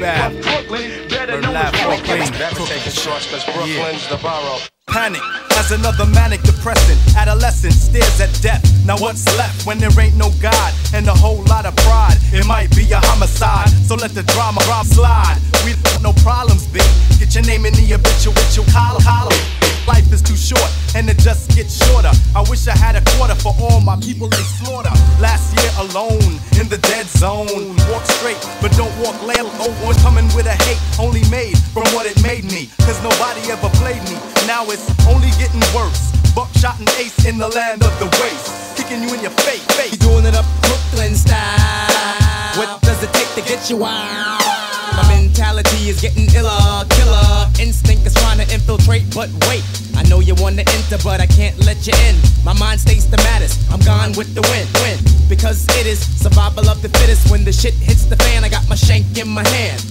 straight Brooklyn. Better know it's Brooklyn. Never taking shorts cause Brooklyn's the borough. Panic as another manic depressant. Adolescent stares at death. Now what's left when there ain't no God and a whole lot of pride? It might be a homicide, so let the drama slide. We no problems, B. Get your name in the obituary column. column. Life is too short and it just gets shorter. I wish I had a quarter for all my people they slaughter. Last year alone in the dead zone. Walk straight, but don't walk late. Oh, one coming with a hate only made from what it made me. Cause nobody ever played me. Now it's only getting worse. Buckshot and ace in the land of the waste. Kicking you in your face. face. Doing it up Brooklyn style. What does it take to get you out? My mentality is getting iller, killer. Instinct is trying to infiltrate, but wait. I know you wanna enter, but I can't let you in. My mind stays the maddest. I'm gone with the wind, wind. Because it is survival of the fittest. When the shit hits the fan, I got my shank in my hand.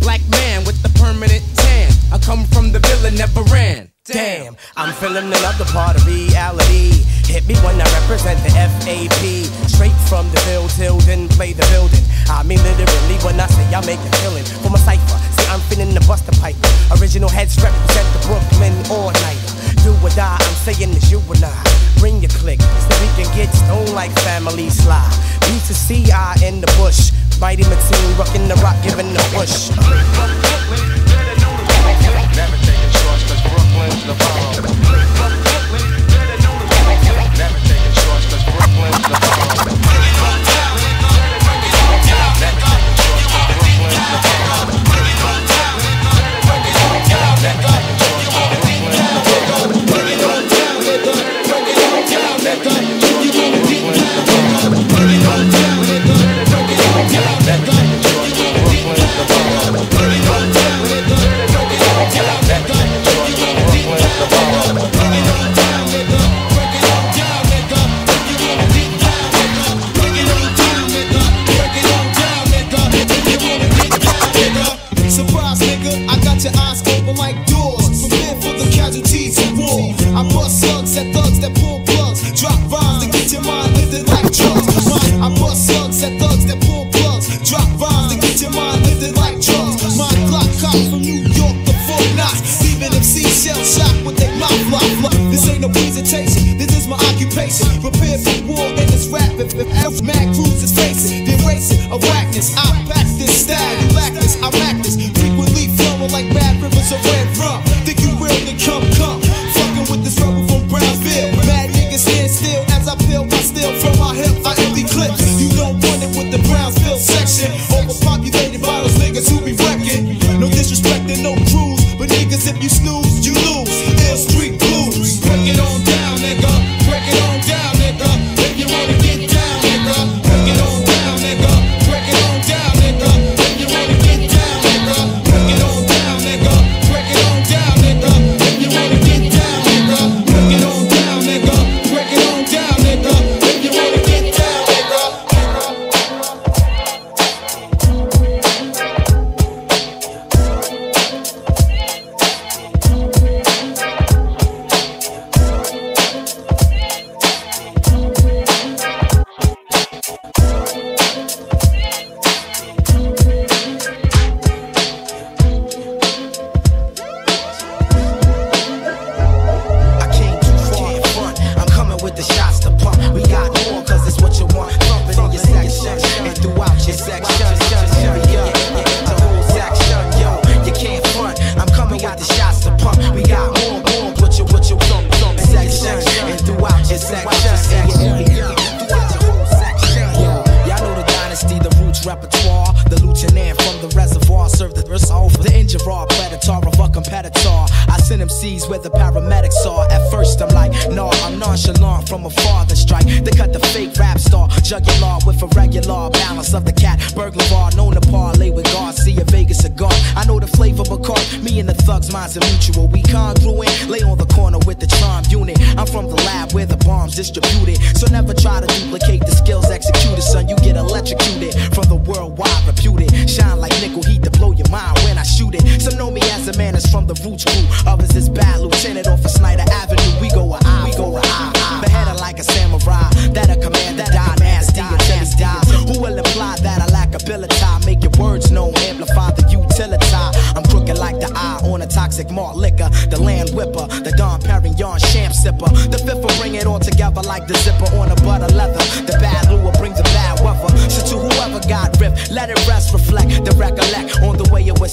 Black man with the permanent tan. I come from the villain, never ran. Damn, I'm feeling another part of reality. Hit me when I represent the FAP. Straight from the field till then play the building. I mean literally when I say I make a killing for my cipher. See, I'm feeling the buster pipe. Original heads represent the Brooklyn all night. Do or die, I'm saying it's you and I. Bring your click so we can get stoned like family slide. B to C, I in the bush. Mighty Mateen, rocking the rock, giving the push. The borough.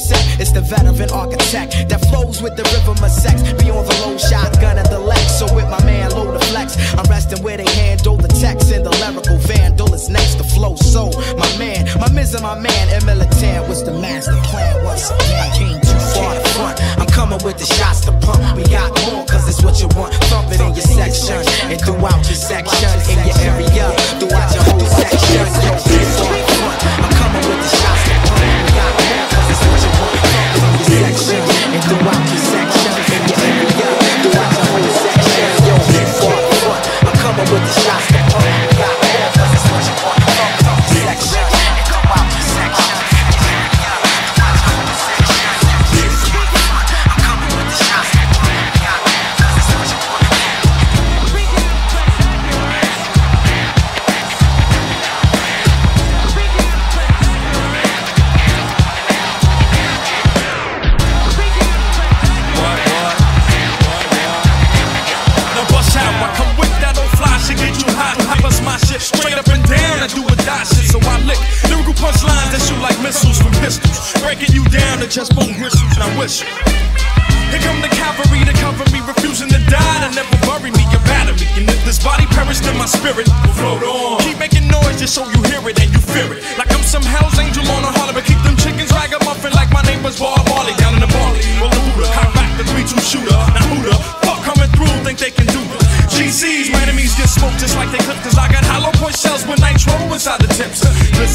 On. It's the veteran architect that flows with the rhythm of sex beyond the low shotgun and the Lex. So with my man, load the flex, I'm resting where they handle the text and the lyrical vandal is next to flow. So my man, my miz and my man, and militant was the master plan once again. I came too far to front. I'm coming with the shots to pump. We got more, cause it's what you want. Thump it in your section and throughout your section, in your area, throughout your whole section.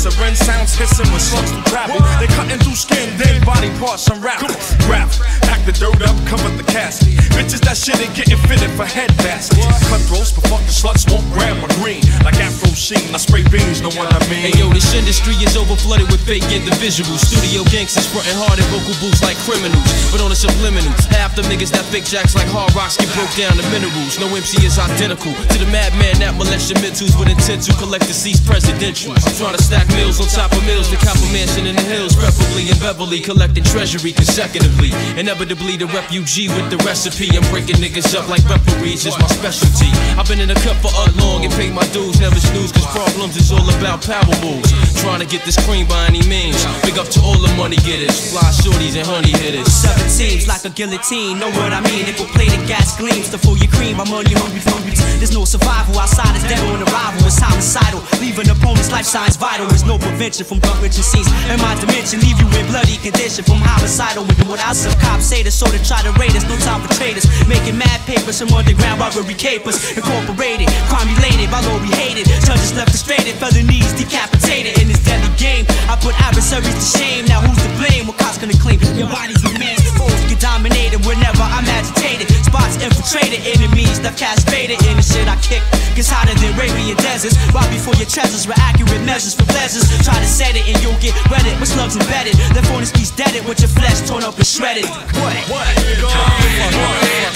Glycerin sounds hissing when slugs through travel. They cutting through skin, then body parts unravel. Rap, act the dirt up, cover the casket. Bitches that shit ain't getting fitted for head baskets. Cutthroats, but fuck the sluts won't grab my green. Like Afro Sheen, I spray beans, know what I mean? Hey yo, this industry is over flooded with fake individuals. Studio gangsters frontin' hard in vocal booths like criminals. But on a subliminal, half the niggas that fake jacks like hard rocks get broke down to minerals. No MC is identical to the madman that molest your mentals with intent to collect deceased presidentials. I'm trying to stack mills on top of mills to cop a mansion in the hills, preferably in Beverly, collecting treasury consecutively. Inevitably, the refugee with the recipe. I'm breaking niggas up like referees is my specialty. I've been in the cup for a long and paid my dues, never snooze, cause problems is all about power moves. Trying to get this cream by any means. Big up to all the money getters, fly shorties and honey hitters. Seven teams like a guillotine, know what I mean? If we play the gas gleams to fool your cream, I'm money hungry hungry. There's no survival outside, it's dead on arrival. It's homicidal, leaving opponents' life signs vital. No prevention from drug rich scenes. In my dimension, leave you in bloody condition from homicidal. With what I some cops say, so to try to raid us. No time for traders, making mad papers from underground robbery capers. Incorporated, crime related, by law we hated. Judges left frustrated, felonies decapitated. In this deadly game, I put adversaries to shame. Now who's to blame? What cops gonna claim? Your body's remains, get dominated whenever I'm agitated. Spots infiltrated, enemies left castrated. In the shit I kick gets hotter than Arabian deserts. Right before your treasures with accurate measures for pleasures. Try to set it and you'll get reddit with slugs embedded. On his piece deaded with your flesh torn up and shredded. What? What? I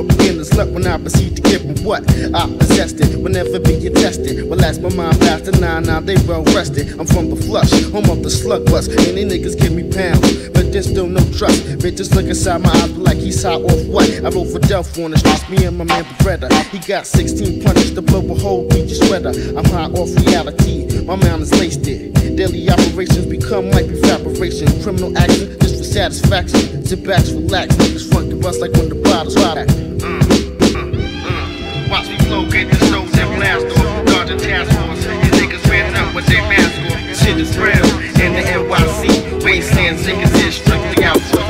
a beginner slut when I proceed to give them what I possessed it. Will never be attested. Well, that's my mind faster. now nah, they well rested. I'm from the flush, home of the slug bust. And they niggas give me pounds, but there's still no trust. Bitches look inside my eyes like he's high off what? I roll for Delph on the streets. Me and my man Beretta. He got 16 punches to blow a hole through your sweater. I'm high off reality. My mind is laced it. Daily operations become like fabrication. Criminal action, just for satisfaction. Sit back, relax, niggas front the bus like when the bottle's hot. Mm, mm, mm. Watch me flow, get the stones and blast off. Guard the task force. You niggas ran up with their mask off. Shit is real. In the NYC, wasteland, niggas is strictly out.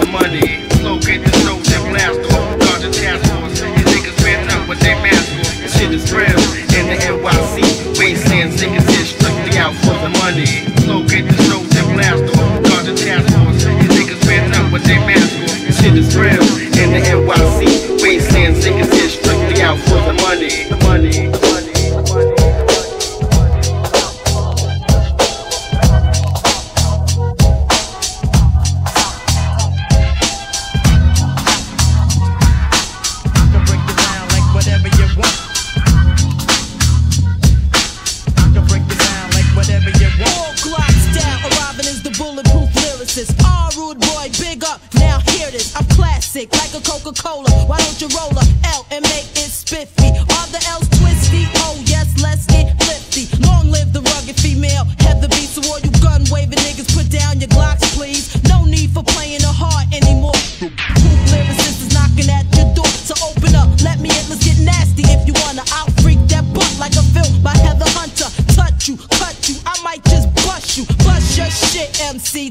you wanna. I'll freak that butt like a film by Heather Hunter. Touch you, cut you, I might just bust you. Bust your shit, MC.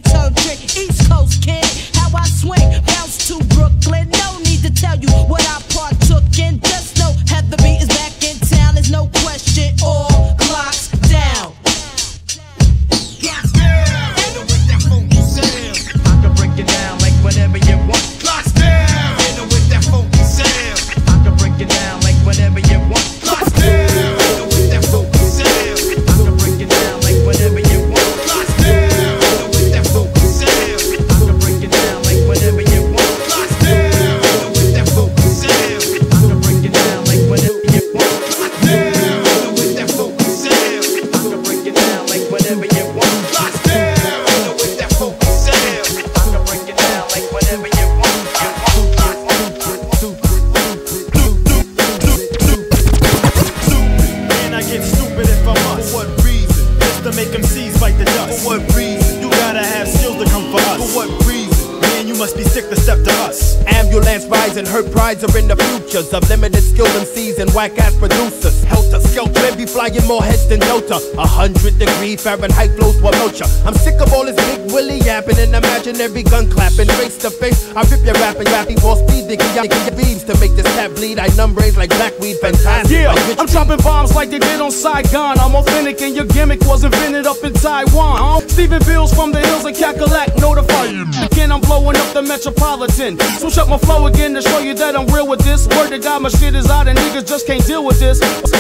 Flying more heads than Delta. A hundred degree Fahrenheit flows will melt ya. I'm sick of all this big willy yapping and imaginary gun clapping. Face to face, I rip your rapping, rapping more speed than your beams to make this cat bleed. I numb brains like blackweed, fantastic. Yeah, like I'm dropping bombs like they did on Saigon. I'm authentic and your gimmick was invented up in Taiwan. Stephen Bills from the hills of Cackalack, notify you. Again, I'm blowing up the Metropolitan. Switch up my flow again to show you that I'm real with this. Word to God, my shit is out and niggas just can't deal with this.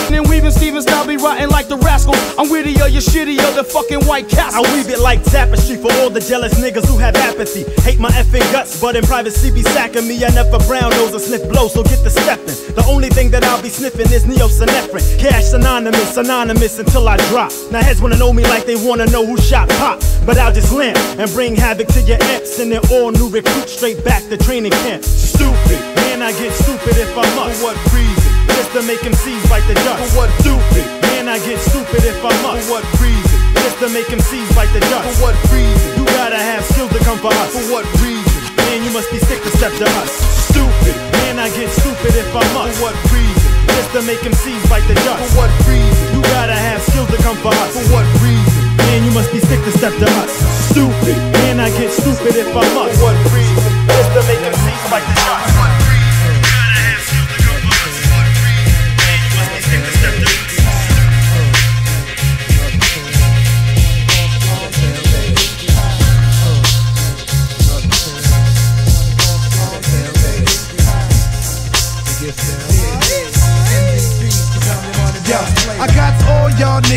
And weaving Steven style be rotten like the rascal. I'm wittier, you're shittier than fucking White Castle. I weave it like tapestry for all the jealous niggas who have apathy. Hate my effing guts, but in privacy be sacking me. I never brown nose or sniff blow, so get the stepping. The only thing that I'll be sniffing is Neo-Synephrine. Cash anonymous, anonymous until I drop. Now heads wanna know me like they wanna know who shot pop. But I'll just lamp and bring havoc to your amps and then all new recruits straight back to training camp. Stupid, man, I get stupid if I must. For what reason? Just to make MCs bite the dust. For what stupid, man, I get stupid if I must. For what reason? Just to make MCs bite the dust. For what reason? You gotta have skills to come for us. For what reason? Man, you must be sick to step to us. Stupid, man, I get stupid if I must. For what reason? Just to make MCs bite the dust. For what reason? You gotta have skills to come for us. For what reason? Man, you must be sick to step to us. Stupid, man, I get stupid if I must. What reason? Just to make MCs bite the dust.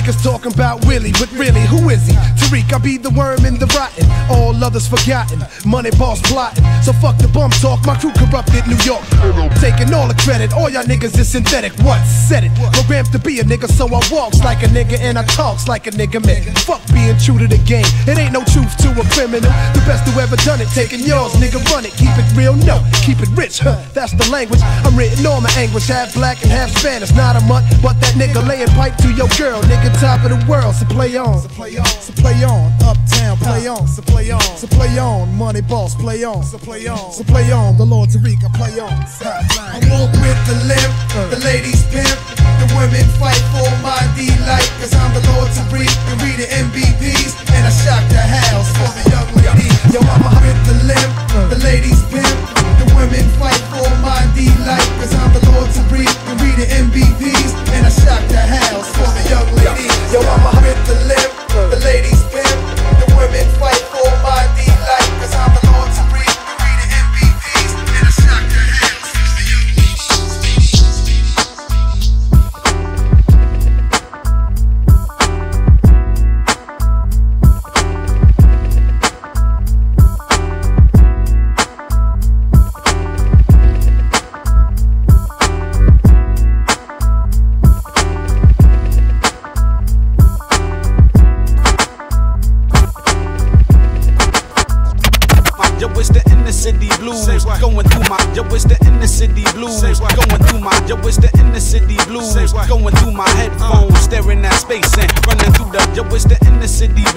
Niggas talking about Willie, but really, who is he? I be the worm in the rotten. All others forgotten. Money boss plotting. So fuck the bum talk, my crew corrupted New York. Taking all the credit, all y'all niggas is synthetic. What? Said it. Programmed to be a nigga, so I walks like a nigga and I talks like a nigga man. Fuck being true to the game. It ain't no truth to a criminal. The best who ever done it, taking yours, nigga, run it. Keep it real, no. Keep it rich, huh? That's the language. I'm written on my anguish, half black and half Spanish. Not a mutt, but that nigga laying pipe to your girl, nigga, top of the world. So play on. So play on. So play on, uptown, play on, so play on, so play on, money boss, play on, so play on, so play on, the Lord Tariq, I play on. I walk with the limp, the ladies pimp, the women fight for my delight, cause I'm the Lord Tariq, and read the MBPs, and I shock the house for the young lady. Yo, I'm with the limp, the ladies pimp, the women fight for my delight, cause I'm the Lord Tariq, and read the MBPs, and I shock the house for the young lady. Yo, I'm with the limp, the ladies pimp, the women fight for my delight,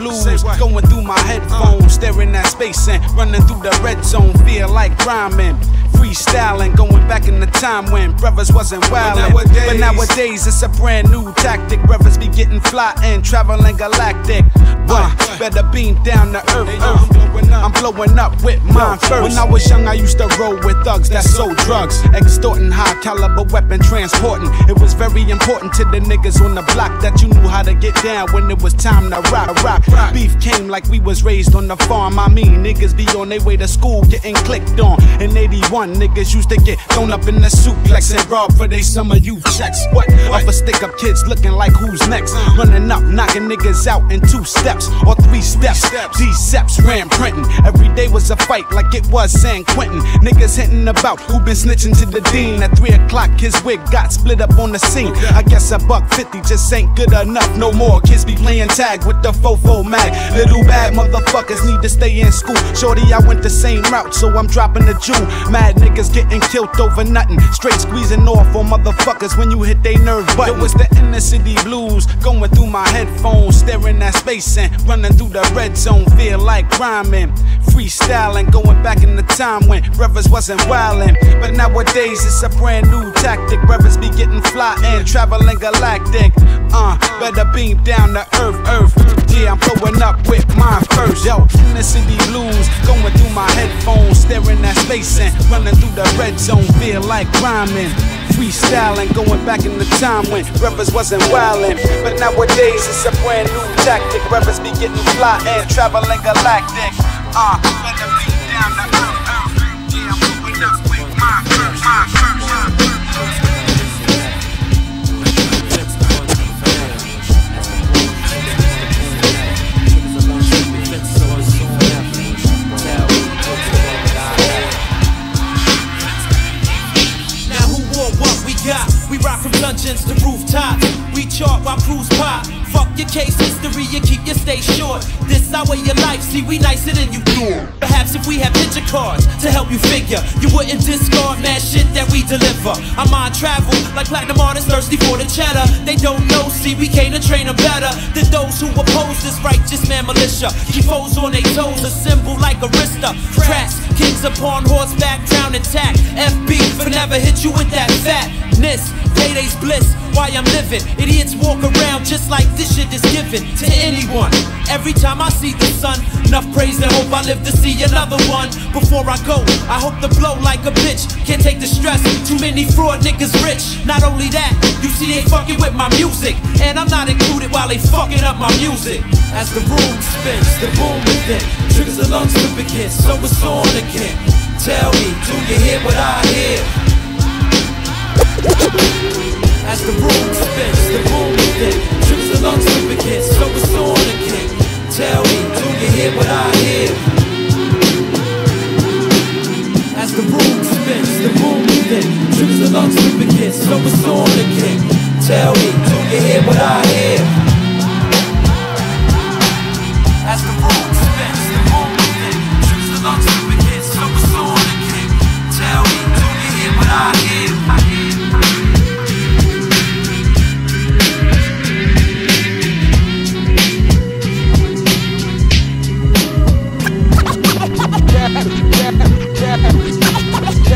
blues going through my headphones, staring at space and running through the red zone. Feel like rhyming, freestyling, going back in the time when brothers wasn't wildin'. But nowadays it's a brand new tactic. Brothers be getting fly and traveling galactic. Uh, better beam down to earth. earth. I'm blowing up with mine first. When I was young, I used to roll with thugs that sold drugs, extorting high caliber weapon transporting. It was very important to the niggas on the block that you knew how to get down when it was time to rock. rock. Beef came like we was raised on the farm. I mean, niggas be on their way to school getting clicked on. In 81, niggas used to get thrown up in the suplex and robbed for they summer youth checks. What? Off a stick up kids looking like who's next? Running up, knocking niggas out in two steps or three steps. These steps ran printing. Every day was a fight like it was San Quentin. Niggas hitting about who been snitching to the dean. At three o'clock, his wig got split up on the scene. I guess a buck fifty just ain't good enough no more. Kids be playing tag with the fofo mag. Little bad motherfuckers need to stay in school. Shorty, I went the same route, so I'm dropping the Jew. Mad niggas getting killed over nothing. Straight squeezing off on motherfuckers when you hit they nerve button. Yo, it's the inner city blues going through my headphones, staring at space and running through the red zone, feel like rhyming. Freestyling, going back in the time when brothers wasn't wildin'. But nowadays it's a brand new tactic. Brothers be getting fly and traveling galactic. Uh, better beam down to earth, earth. Yeah, I'm blowing up with mine first. Yo, in the city blues, going through my headphones, staring at space and running through the red zone, feel like rhyming. Freestyling, going back in the time when brothers wasn't wildin'. But nowadays it's a brand new tactic. Brothers be getting fly and traveling galactic. Uh, better be down to earth, earth. Yeah, I'm blowing up with mine first, mine first. Got? We rock from dungeons to rooftops. We chart while crews pop. Fuck your case history and keep your stay short. This our way of life. See, we nicer than you do. Perhaps if we have picture cards to help you figure, you wouldn't discard mad shit that we deliver. I mind travel like platinum artists thirsty for the cheddar. They don't know. See, we came to train them better than those who oppose this righteous man militia. Keep foes on their toes, a symbol like Arista. Cracks, kings upon horseback, crown attack. FB for never hit you with that fatness. Payday's bliss, why I'm living. Idiots walk around just like this shit is given to anyone. Every time I see the sun, enough praise and hope I live to see another one. Before I go, I hope to blow like a bitch. Can't take the stress, too many fraud niggas rich. Not only that, you see they fucking with my music. And I'm not included while they fucking up my music. As the room spins, the boom within triggers the lungs lubricant, so it's on again. Tell me, do you hear what I hear? As the room spins, the boom within triggers the lungs lubricant, so it's on again. Tell me, do you hear what I hear? As the room spins, the boom within triggers the lungs lubricant, so it's on again. Tell me, do you hear what I hear? As the room spins, the the so. Tell me, do you hear what I hear?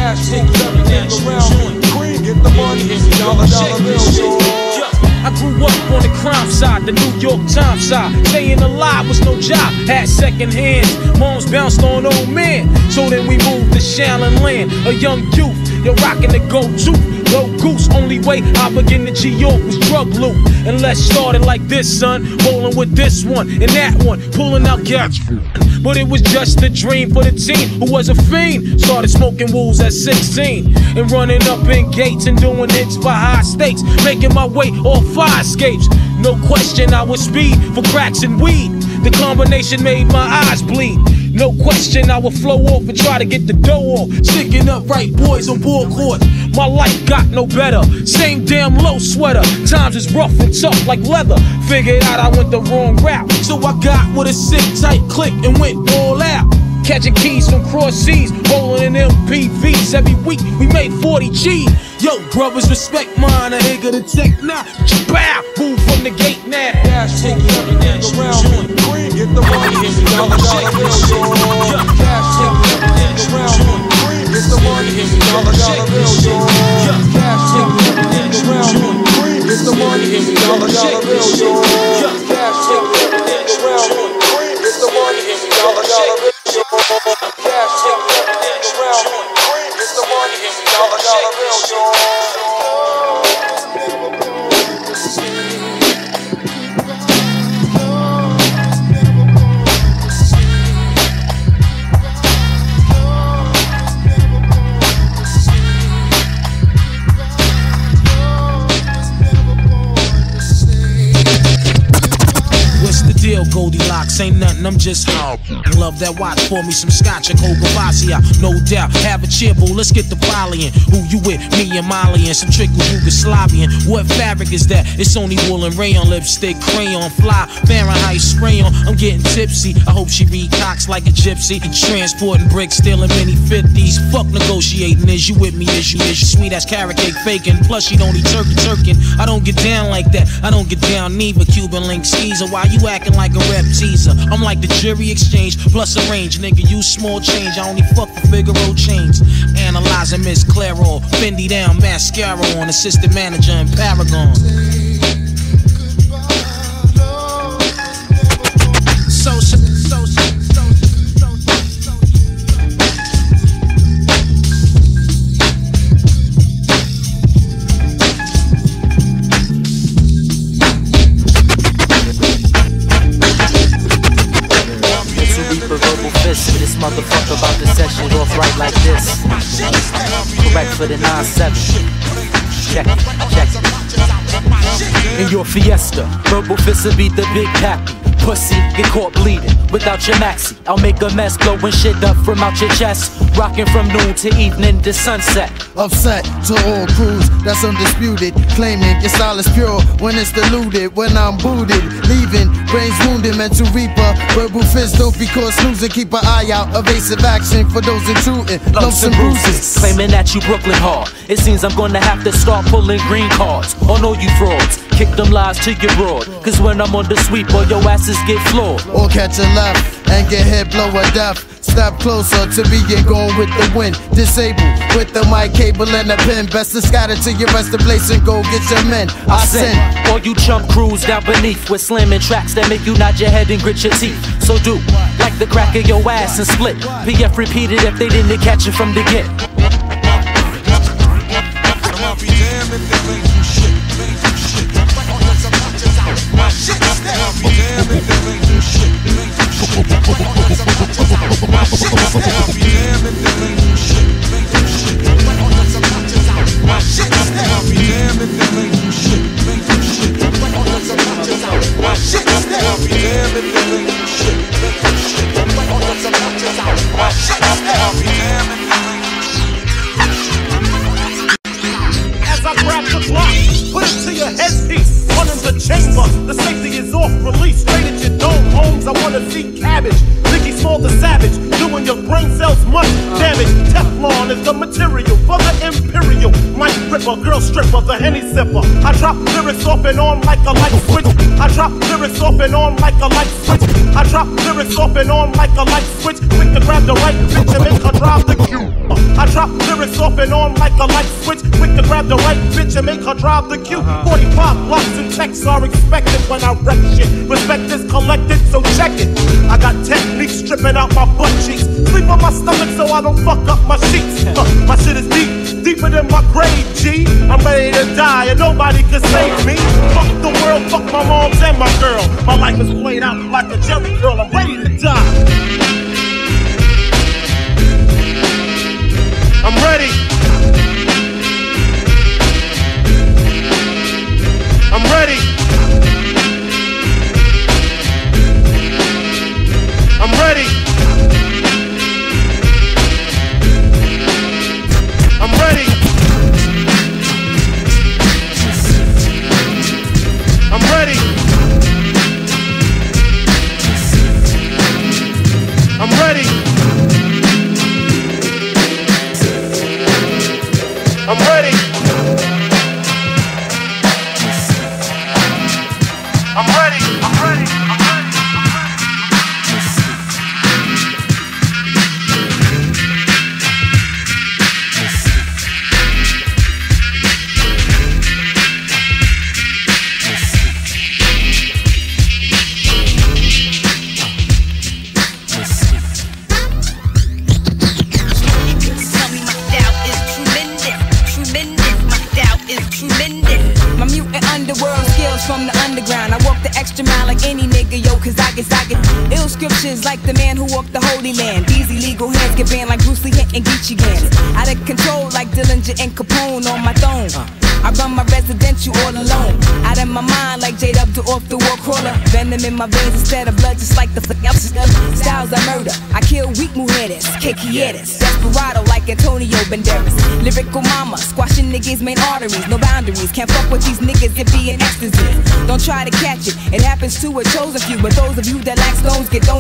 Cash moves everything around. CREAM, get the money. Dollar, dollar bills, yo. I grew up on the crime side, the New York Times side. Staying alive was no job, had second hands. Moms bounced on old men. So then we moved to Shaolin Land, a young youth. You're rocking the go-to. Low goose, only way I begin to G York was drug loot. And let's start it like this, son. Rolling with this one and that one, pulling out gas. But it was just a dream for the teen who was a fiend. Started smoking wools at 16 and running up in gates and doing hits for high stakes. Making my way off fire escapes. No question, I was speed for cracks and weed. The combination made my eyes bleed. No question, I would flow off and try to get the dough off. Sticking up right boys on board court. My life got no better. Same damn low sweater. Times is rough and tough like leather. Figured out I went the wrong route. So I got with a sick tight click and went all out. Catching keys from cross seas, rolling in MPVs. Every week we made 40 G. Yo, brothers, respect mine. A nigga to take now. Bow, move from the gate now. Cash moves everything around. CREAM, get the money. Dollar, dollar bills, yo. Cash moves everything around. CREAM, get the money. Dollar, dollar bills, yo. Cash take moves everything around. CREAM, get the money. Dollar, dollar bills, yo. The Goldilocks? Ain't nothing, I'm just Love that watch, pour me some scotch and cold Gavassia. No doubt, have a cheerful, let's get the volleying. Who you with? Me and Molly and some trick with Yugoslavian. What fabric is that? It's only wool and rayon, lipstick, crayon, fly, Fahrenheit spray on. I'm getting tipsy. I hope she read cocks like a gypsy. Transporting bricks, stealing mini 50s. Fuck negotiating, is you with me? Is you, is you sweet ass carrot cake faking? Plus, she don't eat turkey turkin. I don't get down like that. I don't get down neither. Cuban link Caesar. Why you acting like a red web teaser. I'm like the jury exchange plus a range, nigga. Use small change. I only fuck for Figaro chains. Analyzing Miss Claro, Fendi down, mascara on, assistant manager in Paragon. Motherfucker about set shit off right like this. Correct for the 9-7. Check check. In your fiesta, verbal fists beat the big pappy. Pussy, get caught bleeding without your maxi. I'll make a mess, blowing shit up from out your chest. Rocking from noon to evening to sunset. Upset to all crews, that's undisputed. Claiming your style is pure when it's diluted. When I'm booted, leaving brains wounded, mental reaper. Verbal fist don't be caught snoozing. Keep an eye out, evasive action for those intruding. Lumps and bruises. Claiming that you Brooklyn hard. It seems I'm gonna have to start pulling green cards on all you frauds. Kick them lies to your broad. Cause when I'm on the sweep, all your asses get floored. Or catch a left and get hit, blow a death. Step closer to being going with the wind. Disabled with the mic cable and a pin. Best to scatter to your rest of place and go get your men. I send. all you chump crews down beneath with slamming tracks that make you nod your head and grit your teeth. So do like the crack of your ass and split. PF repeated if they didn't catch it from the get my shit is that. Damn if it ain't new shit. My shit is that. Damn if it ain't new shit. My shit is that. Damn if it ain't new shit. My shit is that. Damn if it ain't new shit. My shit is that. Damn if it ain't new shit. I grab the block, put it to your headpiece. One in the chamber, the safety is off, release straight at your dome. Homes, I wanna see cabbage. Biggie Small the savage, doing your brain cells much damage. Teflon is the material for the imperial. Mic ripper, girl stripper, the henny sipper. I drop lyrics off and on like a light switch. I drop lyrics off and on like a light switch. I drop lyrics off and on like a light switch. Quick to grab the right bitch and make her drive the cue. I drop lyrics off and on like a light switch. Quick to grab the right bitch and make her drive the cue. Uh-huh. 45 blocks and checks are expected when I wreck shit. Respect is collected, so check it. I got techniques stripping out my butt cheeks. Sleep on my stomach so I don't fuck up my sheets. Huh, my shit is deep, deeper than my grave, G. I'm ready to die and nobody can save me. Fuck the world, fuck my moms and my girl. My life is played out like a Jheri curl. I'm ready to die. I'm ready.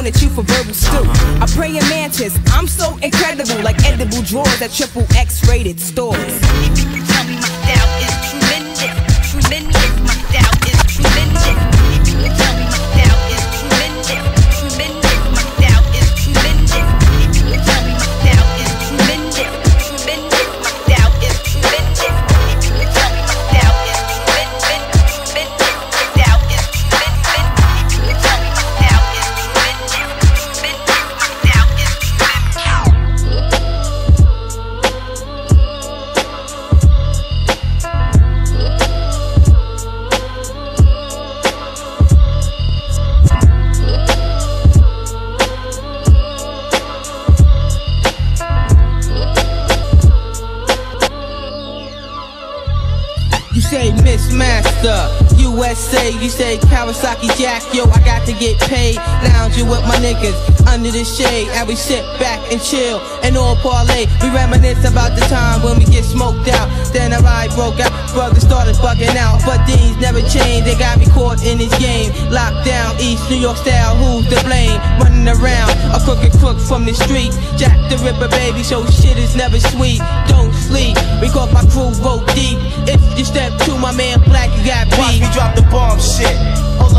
At you for verbal stew. I pray in mantis, I'm so incredible, like edible drawers at triple X rated stores. Tell me my doubt is USA, you say Kawasaki Jack, yo, I got to get paid. Lounging with my niggas under the shade, and we sit back and chill and all parlay. We reminisce about the time when we get smoked out. Then a ride broke out, brothers started bugging out, but things never changed. They got me caught in this game, locked down, East New York style. Who's to blame? Running around, a crooked crook from the streets. Jack the Ripper, baby, so shit is never sweet. Don't sleep, because my crew vote deep. If you step to my man Black, you got Watch beat. me drop the bomb shit.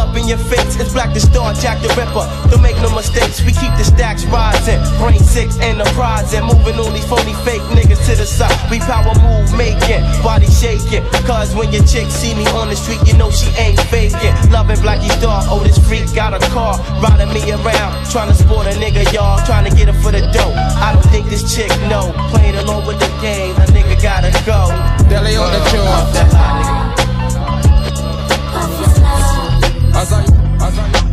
Up in your face, it's Black the Star, Jack the Ripper. Don't make no mistakes, we keep the stacks rising. Brain sick enterprise and moving all these phony fake niggas to the side. We power move making, body shaking. Cause when your chick see me on the street, you know she ain't faking. Loving Blackie Star, oh this freak got a car, riding me around. Trying to sport a nigga, y'all, trying to get her for the dough. I don't think this chick know. Playing along with the game, a nigga gotta go. Dele on the At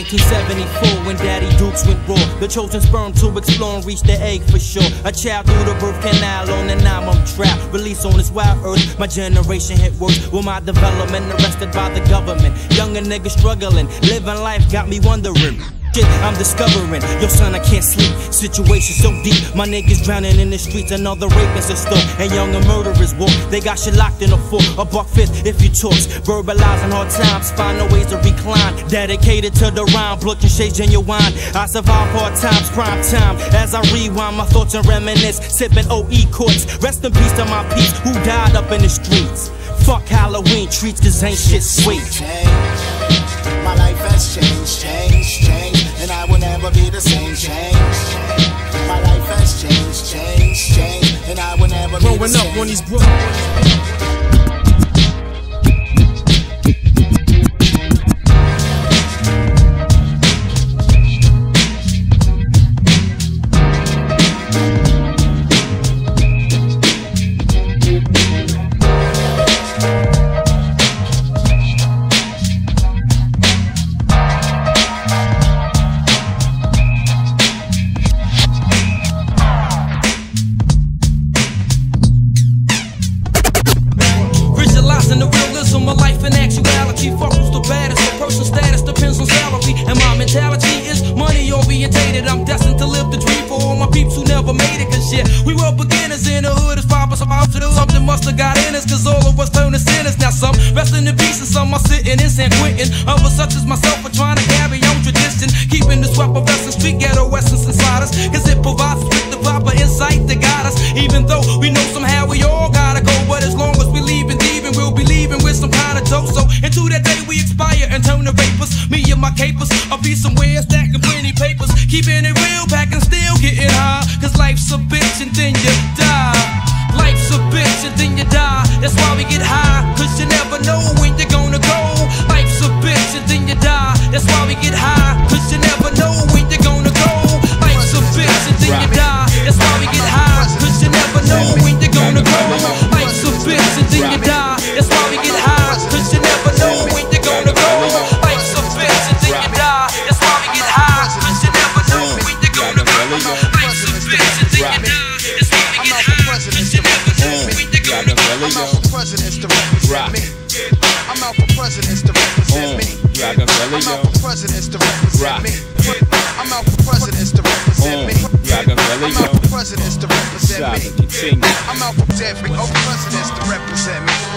1974, when Daddy Dukes went raw, the chosen sperm to explore and reach the egg for sure. A child through the birth canal on album trap. Released on this wild earth, my generation hit worse. With my development arrested by the government. Younger niggas struggling, living life got me wondering. I'm discovering, yo son, I can't sleep. Situation so deep, my niggas drowning in the streets. Another rapist is still, and younger murderers walk. They got shit locked in a fort, a buck fifth if you talks. Verbalizing hard times, find no ways to recline. Dedicated to the rhyme, blood and shades genuine. I survive hard times, prime time. As I rewind my thoughts and reminisce, sipping OE courts. Rest in peace to my peeps who died up in the streets. Fuck Halloween treats, cause ain't shit sweet. My life has changed, changed, changed, and I will never be the same. Change. My life has changed, changed, changed, and I will never be the Growing up on these bro-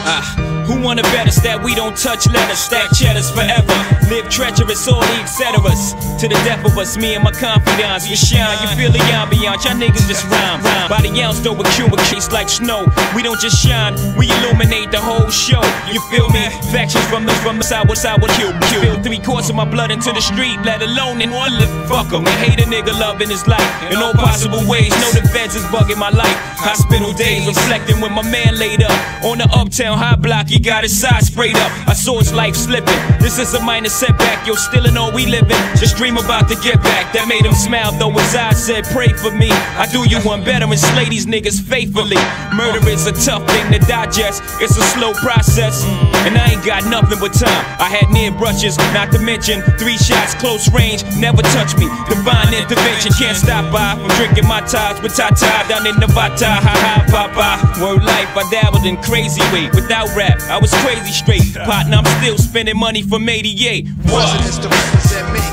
Ah, wanna bet us that we don't touch letters, stack cheddars forever? Live treacherous, all the etceteras. To the death of us, me and my confidants, we shine. You feel the ambiance, y'all niggas just rhyme. By the ounce, though, with Cuba case like snow. We don't just shine, we illuminate the whole show. You feel me? Factions from the from the side, what side, what kill, kill. Three quarts of my blood into the street, let alone in one lip. Fuck 'em. We hate a nigga loving his life in all possible ways. Know the is bugging my life. Hospital days reflecting when my man laid up on the uptown high block. He got got his side sprayed up. I saw his life slipping. This is a minor setback, yo, still in all we living. Just dream about to get back. That made him smile, though his eyes said, Pray for me. I do you one better and slay these niggas faithfully. Murder is a tough thing to digest, it's a slow process. Mm, and I ain't got nothing but time. I had near brushes, not to mention three shots, close range, never touch me. Divine intervention, can't stop by from drinking my ties with Tata down in Nevada. Ha ha, papa. Word life, I dabbled in crazy way. Without rap, I was crazy straight. Partner, I'm still spending money from 88. Presidents to represent me.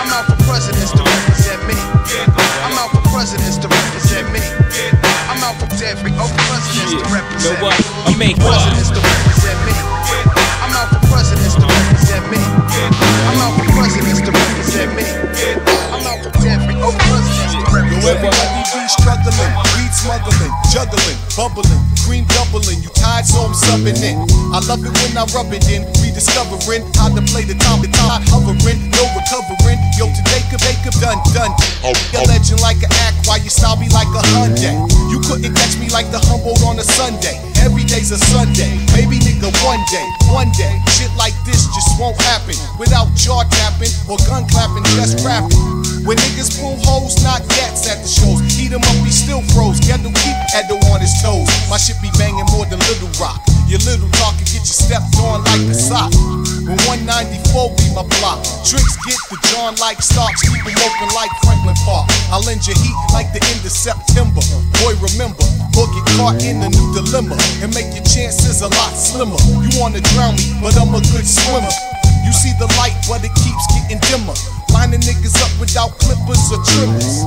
I'm out for presidents to represent me. I'm out for presidents to represent me. I'm out for every oh presidents to represent know what? I make presidents to represent me. I'm out for presidents to represent me. I'm out for presidents to represent me. I'm out for every oh presidents to represent me. struggling, weed smuggling, juggling, bubbling, cream doubling. You tired, so I'm subbing in. I love it when I rub it in, rediscovering how to play the top, the top, hovering, no recovering. Yo, today could make a done, done. A oh, oh. legend like an act, why you me like a Hyundai. You couldn't catch me like the Humboldt on a Sunday. Every day's a Sunday, maybe nigga one day, one day. Shit like this just won't happen without jaw tapping or gun clapping, just rapping. When niggas pull hoes, not gats at the shows. Heat 'em up, he still froze. Get the keep at the on his toes. My shit be banging more than Little Rock. Your little talk can get your stepped on like a sock. When 194 be my block. Tricks get the John like stocks. keep Keep 'em open like Franklin Park. I lend you heat like the end of September. Boy, remember, or get caught in a new dilemma and make your chances a lot slimmer. You wanna drown me, but I'm a good swimmer. You see the light, but it keeps getting dimmer. Lining niggas up without clippers or trimmers.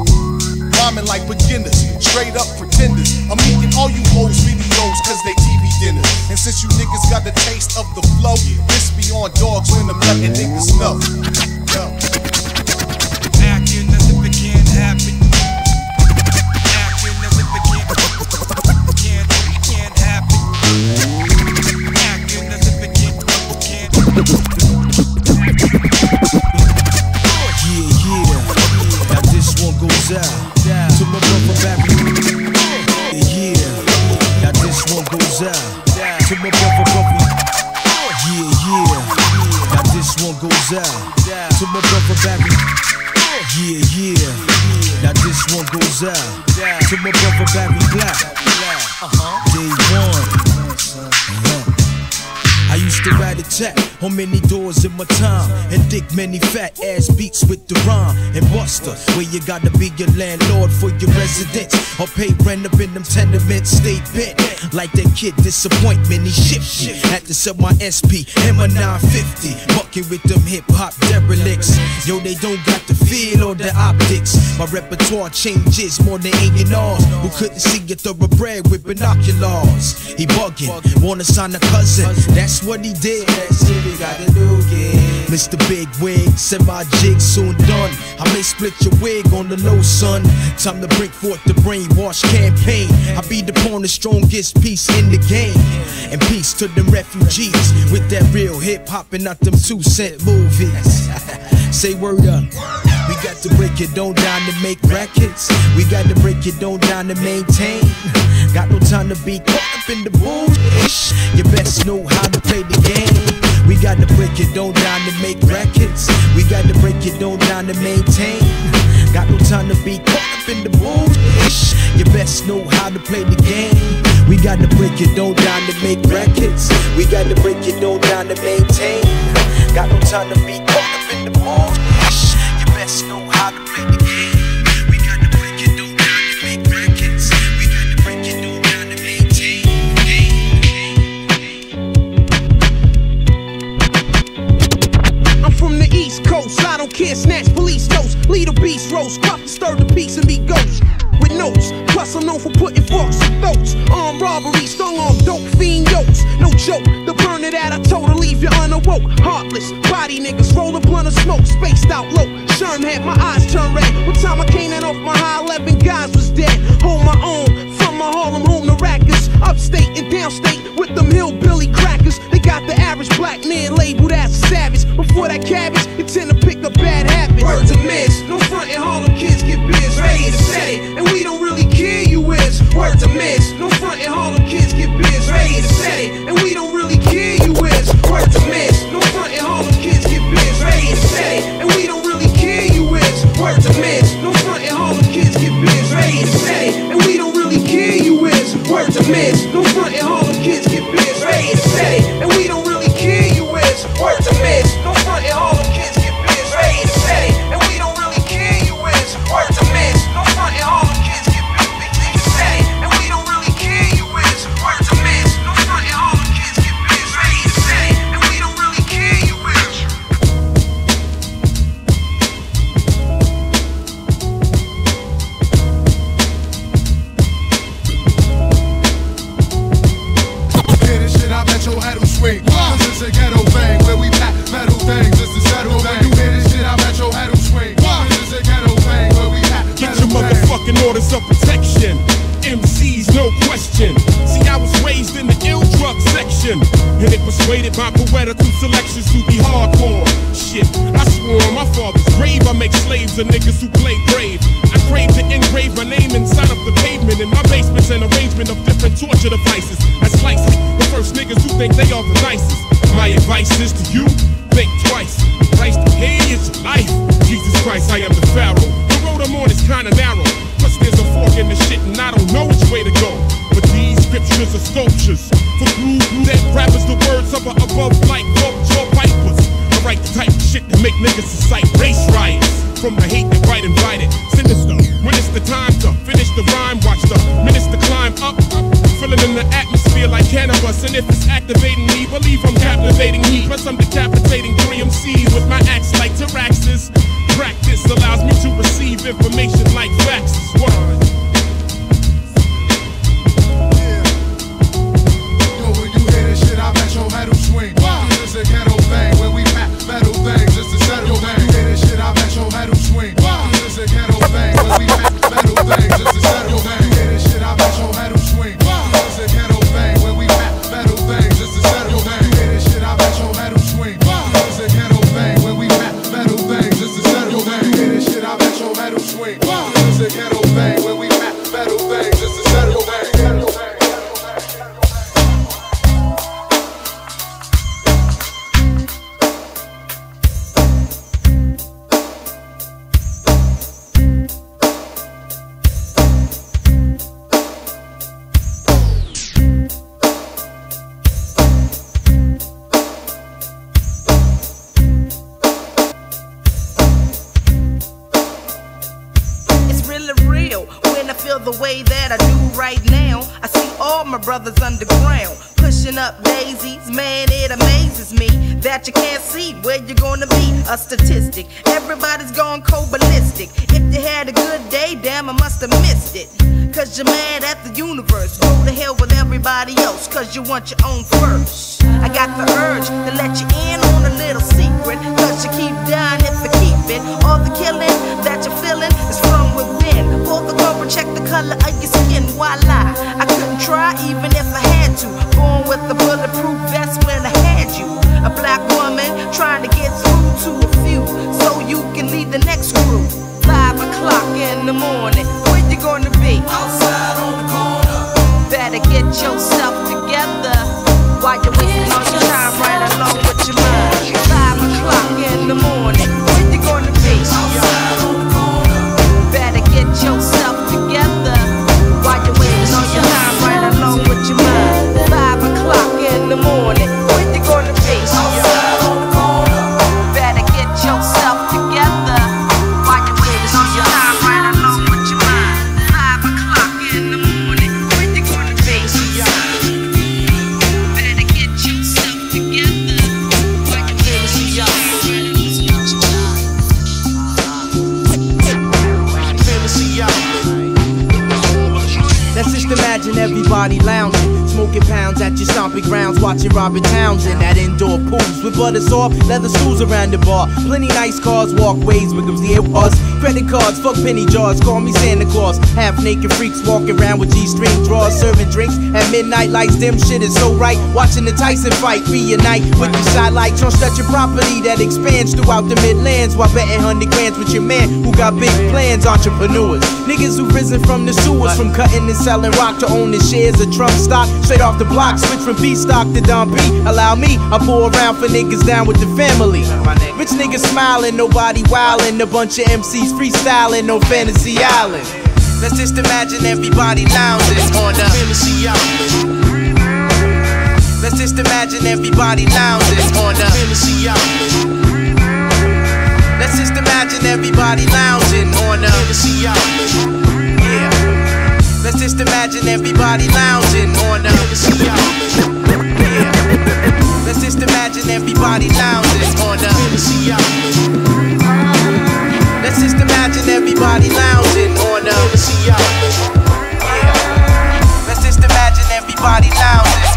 Rhyming like beginners, straight up pretenders. I'm eating all you hoes videos cause they TV dinners. And since you niggas got the taste of the flow, this be on dogs when I'm letting niggas know. Yeah, yeah. Now this one goes out to my brother Barry Black. Day one. Uh-huh. I used to write a check on many doors in my time and dig many fat ass beats with the rhyme and buster. Where you gotta be your landlord for your residence or pay rent up in them tenements. Stay bent like that kid disappointment. He shipped me. Had to sell my SP and my 950. Bucking with them hip hop derelicts. Yo, they don't got the feel or the optics. My repertoire changes more than A&Rs who couldn't see a thoroughbred with binoculars. He bugging, wanna sign a cousin. That's what he did. That's what he got to do, yeah. Mr. Big Wig said my jig soon done. I may split your wig on the low, son. Time to bring forth the brainwash campaign. I be the pawn, the strongest piece in the game. And peace to them refugees with that real hip hop and not them two cent movies. Say word up. Got to break it on down to make records. We got to break it on down to maintain. Got no time to be caught up in the bullshit. You best know how to play the game. We got to break it on down to make records. We got to break it on down to maintain. Got no time to be caught up in the bullshit. You best know how to play the game. We got to break it on down to make records. We got to break it on down to maintain. Got no time to be caught up in the bullshit. Best know how to play the game. I'm from the East Coast, I don't care, snatch police toast. Lead a beast roast, to stir the peace and be ghost. With notes, plus I'm known for putting forks in throats. Armed robbery, stung on dope fiend yokes. No joke, the burner that I told to leave you unawoke. Heartless, body niggas, roll a blunt of smoke, spaced out low. Sherm had my eyes turn red. One time I came in off my high, 11 guys was dead. Hold my own, from my Harlem home to Rackers. Upstate and downstate with them hillbilly crackers. They got the average black man labeled as a savage. Before that cabbage, you tend to pick up bad habits. Words of miss, you is. niggas to cite race riots. From the hate that right invited, sinister. When it's the time to finish the rhyme, watch the minutes to climb up. Filling in the atmosphere like cannabis, and if it's activating me, believe I'm captivating heat. Plus, I'm decapitating three MCs with my axe like Taraxis. Practice allows me to receive information like facts. One. race cars, walkways, Wiggums, the it was. Credit cards, fuck penny jars, call me Santa Claus. Half naked freaks walking around with G string draws, serving drinks at midnight lights. Them shit is so right. Watching the Tyson fight reunite with the shot lights on stretching property that expands throughout the Midlands while betting hundred grand with your man who got big plans. Entrepreneurs, niggas who risen from the sewers, from cutting and selling rock to owning shares of Trump stock. Straight off the block, switch from B stock to Don B. Allow me, I pull around for niggas down with the family. Rich niggas smiling, nobody wildin'. A bunch of MCs freestyling, no fantasy island. Let's just imagine everybody lounging on the fantasy island. Let's just imagine everybody lounges on the fantasy island. Let's just imagine everybody lounging on the fantasy island. Let's just imagine everybody lounging on uh, the. Let's just imagine everybody lounging on the Let's just imagine everybody lounging on uh. the. Let's just imagine everybody lounging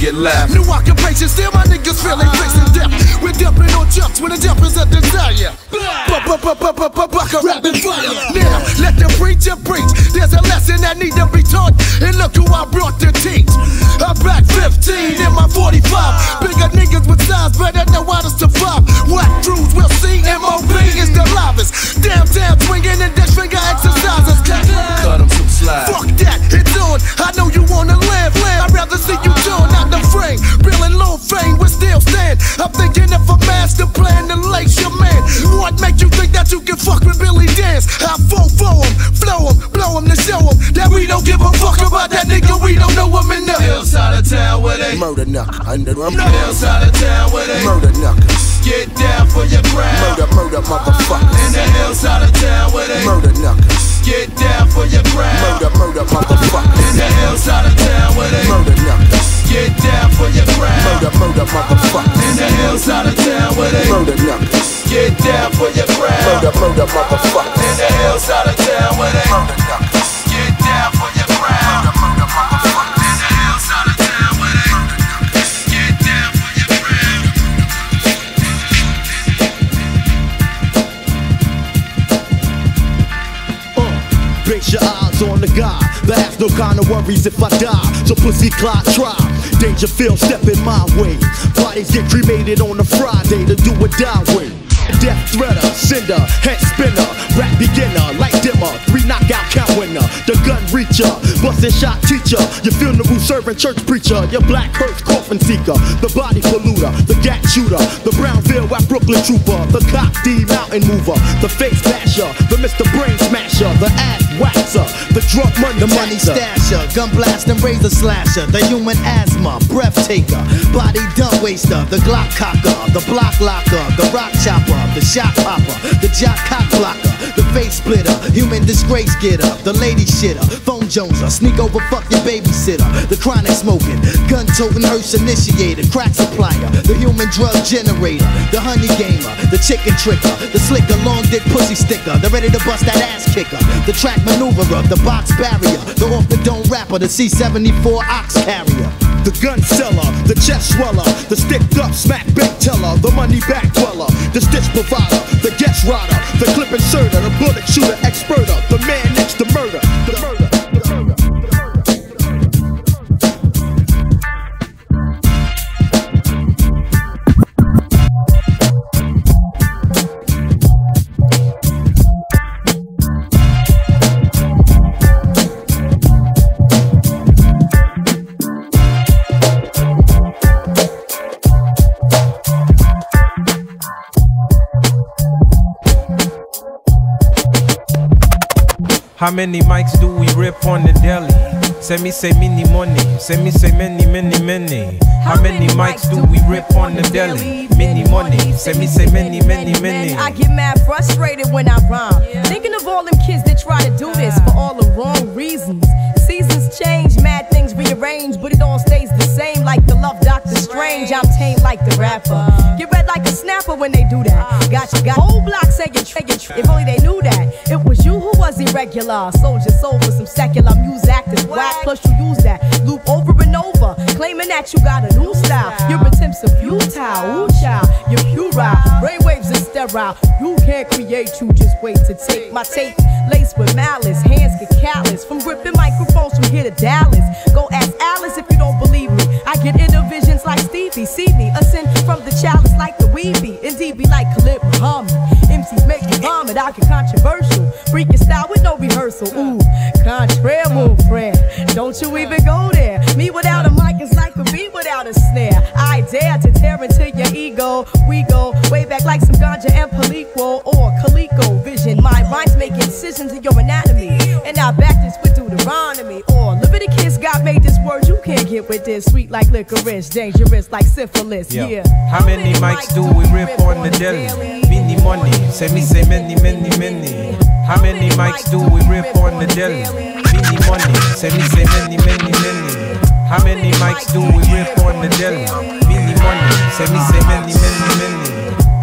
get left. New occupation, still my niggas feeling fixing death. We're dumping on jumps when the jump is a desire. Bucka rapping fire. Now, let the preacher preach. There's a lesson that need to be taught. And look who I brought to teach. I'm back 15 in my 45. Bigger niggas with size, better know how to survive. What crews will see? MOB is the livest. Downtown swinging and dash finger exercises. Cut, Cut 'em some slack. Fuck that, it's on. I know you wanna live, Fame, we still stand. I'm thinking of a master plan to lace your man. What make you think that you can fuck with Billy Dance? I flow for him, flow him, blow him to show him that we don't give a fuck about that nigga. We don't know him in the Hillside of town where they murder knucker under the Hillside of town where they murder knuckers. get down for your crown. Murder, murder, motherfuckers. In the hillside of town where they Murder knuckers. get down for your crown. Murder, murder, motherfuckers. In the hillside of town where they Murder knuckers. get down for your crown. Murder, murder, motherfuckers. In the hillside of town where they Murder knuckers. get down for your crown. Murder, murder, motherfuckers. In the hillside of town where they Murder knuckers. No kind of worries if I die. So pussy clock try. Danger Dangerfield stepping my way. Bodies get cremated on a Friday to do a die way. Death threader, sender, head spinner, rap beginner, light dimmer, count winner, the gun reacher, busting shot teacher, your funeral serving church preacher, your black hearse coffin seeker, the body polluter, the gat shooter, the Brownville at Brooklyn trooper, the cop D mountain mover, the face basher, the Mr. Brain smasher, the ass waxer, the drug money The money stasher, gun blast and razor slasher, the human asthma, breath taker, body dump waster, the Glock cocker, the block locker, the rock chopper, the shot popper, the jock cock blocker, the face splitter, human disgrace getter, the lady shitter, phone joneser, sneak over fuck your babysitter, the chronic smoking, gun toting hearse initiator, crack supplier, the human drug generator, the honey gamer, the chicken tricker, the slicker, long dick pussy sticker, the ready to bust that ass kicker, the track maneuverer, the box barrier, the off the dome rapper, the C74 ox carrier. The gun seller, the chest sweller, the sticked up smack bait teller, the money back dweller, the stitch provider, the guest rider, the clip inserter, the bullet shooter experter, the man next to murder, the murder. How many mics do we rip on the deli? Send me say many money, send me say many, many, many. How many mics do we rip on the deli? Many money, send me say many, many, many. I get mad frustrated when I rhyme. Thinking of all them kids that try to do this for all the wrong reasons. Seasons change, mad things rearrange, but it all stays the same like the love Doctor Strange. I'm tame like the rapper. Get red like a snapper when they do that. Got you, got whole block saying If only they knew that. It was you who irregular. Soldier sold for some secular music actors whack. Plus you use that loop over and over, claiming that you got a new style. Your attempts are futile. Ooh, child, you're puerile. Brainwaves are sterile. You can't create, you just wait to take my tape. Laced with malice, hands get callous from gripping microphones from here to Dallas. Go ask Alice if you don't believe me. I get inner visions like Stevie. See me ascend from the chalice like the weeby. Indeed, be like Khalid Muhammad. MCs make me vomit. I get controversial. Freaking style with no rehearsal. Ooh, contraire, mon friend. Don't you even go there. Me without a mic is like a beat without a snare. I dare to tear into your ego. We go way back like some ganja and Palico or Calico vision. My rhymes making incisions in your anatomy. And I back this with Deuteronomy. Or Leviticus, God made this word. You can't get with this. Sweet like licorice, dangerous like syphilis. Yo, Yeah. How many mics do we rip on the deli? Many money, send me say many, many, many. How many mics do we rip on the deli? Money, send me say many, many, many. How many mics do we rip on the deli? Many money, send me say many, many, many.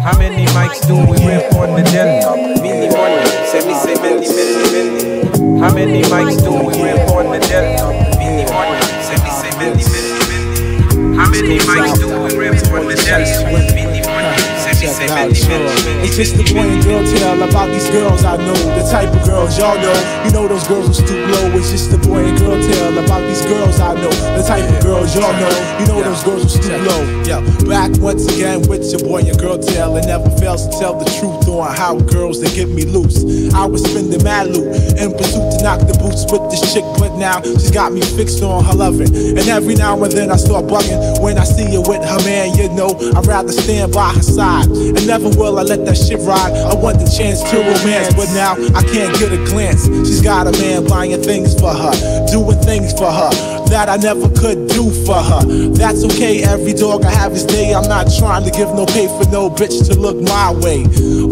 How many mics do we rip on the deli? Many money, send me say many, many, many. How many mics do we rip on the deli? Mini money, say me say many, many, many. How many mics do we rip on the deli? Mini money, me say many, many. It's just the boy and girl tale about these girls I know. The type of girls y'all know. You know those girls who stoop low. It's just the boy and girl tale about these girls I know. The type of girls y'all know. You know those girls who stoop low. Yeah, back once again with your boy and girl tale. It never fails to tell the truth on how girls they get me loose. I was spending mad loot in pursuit to knock the boots with this chick, but now she's got me fixed on her loving. And every now and then I start bugging when I see her with her man. You know, I'd rather stand by her side. And never will I let that shit ride. I want the chance to romance, but now I can't get a glance. She's got a man buying things for her, doing things for her that I never could do for her. That's okay, every dog I have his day. I'm not trying to give no pay for no bitch to look my way.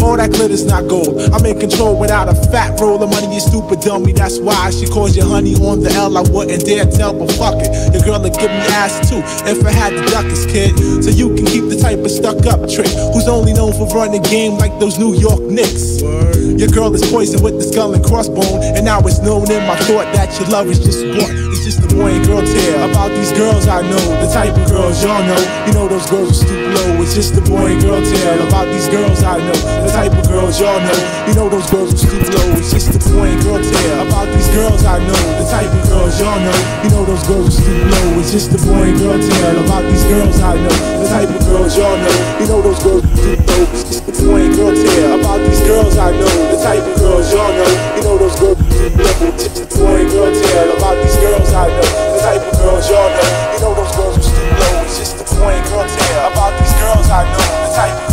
All that glitter's not gold. I'm in control without a fat roll of money, you stupid dummy. That's why she calls you honey on the L. I wouldn't dare tell, but fuck it. Your girl would give me ass too if I had the duckers, kid. So you can keep the type of stuck up trick who's only known for running game like those New York Knicks. Your girl is poisoned with the skull and crossbone, and now it's known in my thought that your love is just one. It's just the and girl tale about these girls I know, the type of girls y'all know. You know those girls who stoop low. It's just the boy girl tale about these girls I know, the type of girls y'all know. You know those girls who stoop low. It's just twin girl tale about these girls I know, the type of girls y'all know. You know those girls who sleep low. It's just the boy and girl tale about these girls I know, the type of girls y'all know. You know those girls who sleep low. It's just the boy and girl tale about these girls I know, the type of girls y'all know. You know those girls who sleep low. It's just the boy girl tale about these girls I know, the type of girls y'all know. You know those girls who low. It's just the boy and girl tale about these girls I know, the type.